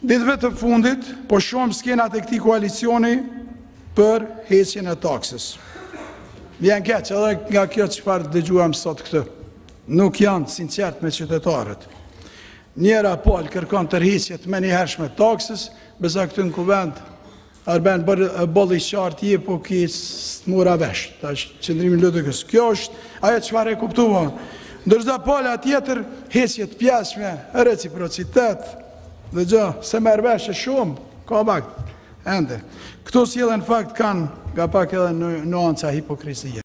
Ditëve të fundit, po shohim skenat e këtij koalicioni për heqjen e taksës. Vjen keq edhe nga kjo çfarë dëgjuam sot këtu. Nuk janë të sinqertë me qytetarët. Njëra palë kërkon tërheqje të menjëhershme të taksës, besa këtu në Kuvend Arben boll i qartë je po ki s'mora vesh tash qëndrimin e LDK-së kjo është ajo çfarë e kuptova ndërsa pala tjetër heqje të pjesshme reciprocitet dhe gjasë marrëveshje shumë ka vakt ende këto sjellje në fakt kanë nga pak edhe nuanca hipokrizie